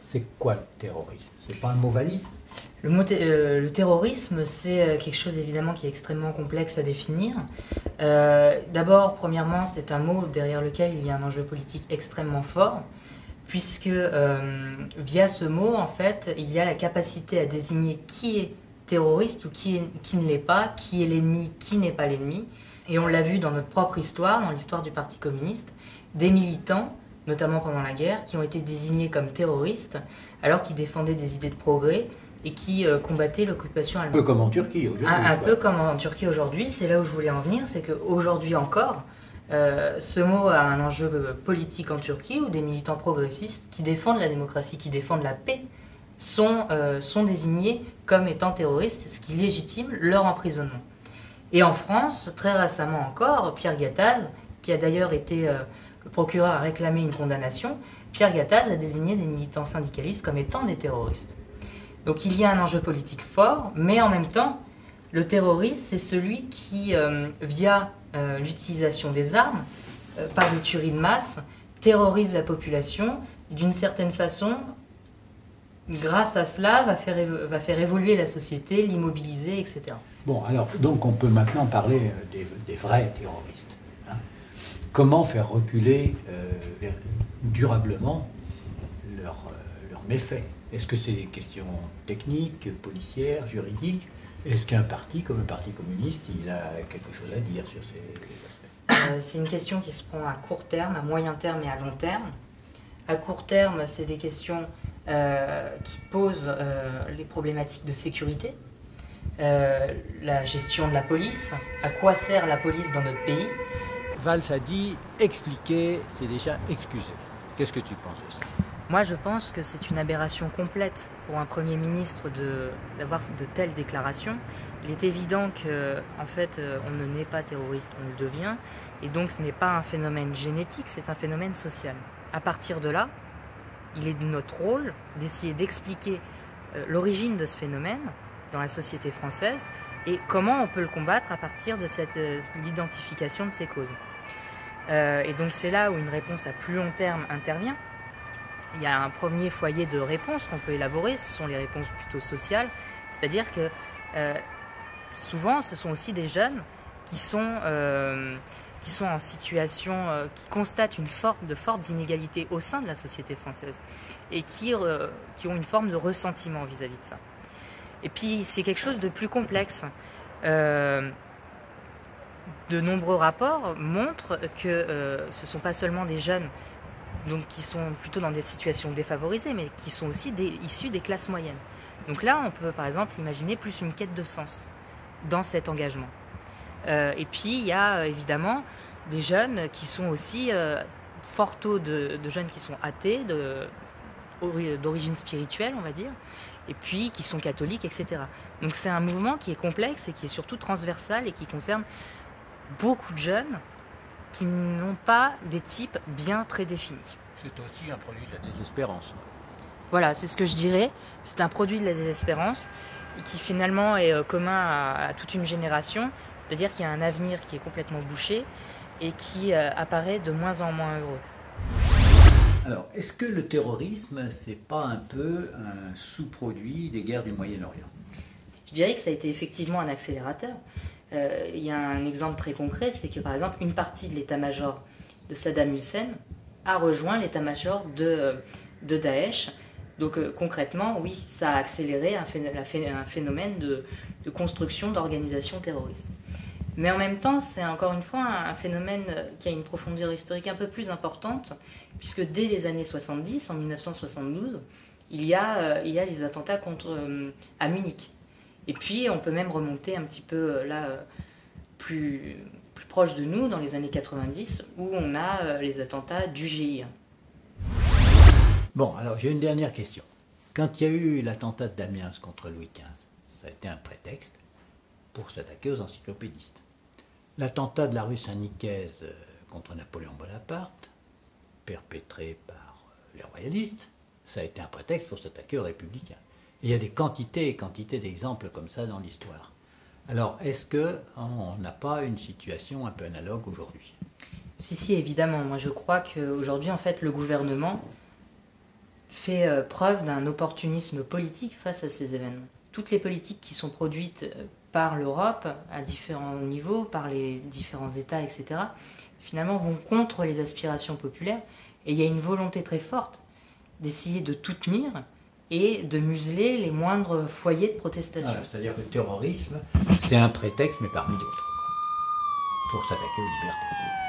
C'est quoi le terrorisme? C'est pas un mot valise? Le, mot euh, le terrorisme, c'est quelque chose évidemment qui est extrêmement complexe à définir. D'abord, premièrement, c'est un mot derrière lequel il y a un enjeu politique extrêmement fort, puisque via ce mot, en fait, il y a la capacité à désigner qui est terroriste ou qui, qui ne l'est pas, qui est l'ennemi, qui n'est pas l'ennemi. Et on l'a vu dans notre propre histoire, dans l'histoire du Parti communiste, des militants, notamment pendant la guerre, qui ont été désignés comme terroristes alors qu'ils défendaient des idées de progrès et qui euh, combattaient l'occupation allemande. Un peu comme en Turquie aujourd'hui. Un, peu comme en Turquie aujourd'hui, c'est là où je voulais en venir, c'est qu'aujourd'hui encore, euh, ce mot a un enjeu politique en Turquie où des militants progressistes qui défendent la démocratie, qui défendent la paix, sont, euh, sont désignés comme étant terroristes, ce qui légitime leur emprisonnement. Et en France, très récemment encore, Pierre Gattaz, qui a d'ailleurs été euh, procureur à réclamer une condamnation, Pierre Gattaz a désigné des militants syndicalistes comme étant des terroristes. Donc il y a un enjeu politique fort, mais en même temps, le terroriste, c'est celui qui, euh, via l'utilisation des armes, par des tueries de masse, terrorise la population, d'une certaine façon, grâce à cela, va faire, évoluer la société, l'immobiliser, etc. Bon, alors, donc on peut maintenant parler euh, des, vrais terroristes. Hein. Comment faire reculer euh, durablement leurs leur méfaits Est-ce que c'est des questions techniques, policières, juridiques? Est-ce qu'un parti comme le Parti communiste, il a quelque chose à dire sur ces aspects? Euh, C'est une question qui se prend à court terme, à moyen terme et à long terme. À court terme, c'est des questions euh, qui posent euh, les problématiques de sécurité, euh, la gestion de la police, à quoi sert la police dans notre pays. Valls a dit expliquer, c'est déjà excuser. Qu'est-ce que tu penses de ça? Moi, je pense que c'est une aberration complète pour un Premier ministre d'avoir de, telles déclarations. Il est évident qu'en en fait, on ne naît pas terroriste, on le devient. Et donc, ce n'est pas un phénomène génétique, c'est un phénomène social. À partir de là, il est de notre rôle d'essayer d'expliquer euh, l'origine de ce phénomène dans la société française et comment on peut le combattre à partir de cette, euh, l'identification de ces causes. Euh, et donc c'est là où une réponse à plus long terme intervient. Il y a un premier foyer de réponses qu'on peut élaborer, ce sont les réponses plutôt sociales, c'est-à-dire que souvent ce sont aussi des jeunes qui sont qui sont en situation, euh, qui constatent une forte, de fortes inégalités au sein de la société française et qui, euh, qui ont une forme de ressentiment vis-à-vis de ça. Et puis c'est quelque chose de plus complexe. Euh, de nombreux rapports montrent que ce ne sont pas seulement des jeunes donc, qui sont plutôt dans des situations défavorisées, mais qui sont aussi issus des classes moyennes. Donc là, on peut par exemple imaginer plus une quête de sens dans cet engagement. Euh, et puis, il y a euh, évidemment des jeunes qui sont aussi euh, fort tôt de, jeunes qui sont athées, d'origine spirituelle, on va dire, et puis qui sont catholiques, etc. Donc c'est un mouvement qui est complexe et qui est surtout transversal et qui concerne beaucoup de jeunes qui n'ont pas des types bien prédéfinis. C'est aussi un produit de la désespérance. Voilà, c'est ce que je dirais. C'est un produit de la désespérance qui finalement est commun à toute une génération, c'est-à-dire qu'il y a un avenir qui est complètement bouché et qui euh, apparaît de moins en moins heureux. Alors, est-ce que le terrorisme, c'est pas un peu un sous-produit des guerres du Moyen-Orient? Je dirais que ça a été effectivement un accélérateur. Euh, il y a un exemple très concret, c'est que par exemple, une partie de l'état-major de Saddam Hussein a rejoint l'état-major de, de Daesh. Donc euh, concrètement, oui, ça a accéléré un, phénomène de, de construction d'organisations terroristes. Mais en même temps, c'est encore une fois un, phénomène qui a une profondeur historique un peu plus importante, puisque dès les années 70, en 1972, il y a, euh, il y a les attentats contre, euh, à Munich. Et puis, on peut même remonter un petit peu euh, là, plus, plus proche de nous, dans les années 90, où on a les attentats du GIA. Bon, alors j'ai une dernière question. Quand il y a eu l'attentat Damiens contre Louis XV, ça a été un prétexte pour s'attaquer aux encyclopédistes. L'attentat de la rue Saint-Nicaise euh, contre Napoléon Bonaparte, perpétré par euh, les royalistes, ça a été un prétexte pour s'attaquer aux républicains. il y a des quantités et quantités d'exemples comme ça dans l'histoire. Alors, est-ce qu'on n'a pas une situation un peu analogue aujourd'hui? Si, si, évidemment. Moi, je crois qu'aujourd'hui, en fait, le gouvernement fait euh, preuve d'un opportunisme politique face à ces événements. Toutes les politiques qui sont produites par l'Europe à différents niveaux, par les différents États, etc., finalement vont contre les aspirations populaires. Et il y a une volonté très forte d'essayer de tout tenir et de museler les moindres foyers de protestation. C'est-à-dire que le terrorisme, c'est un prétexte, mais parmi d'autres, pour s'attaquer aux libertés.